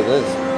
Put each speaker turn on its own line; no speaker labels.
it is.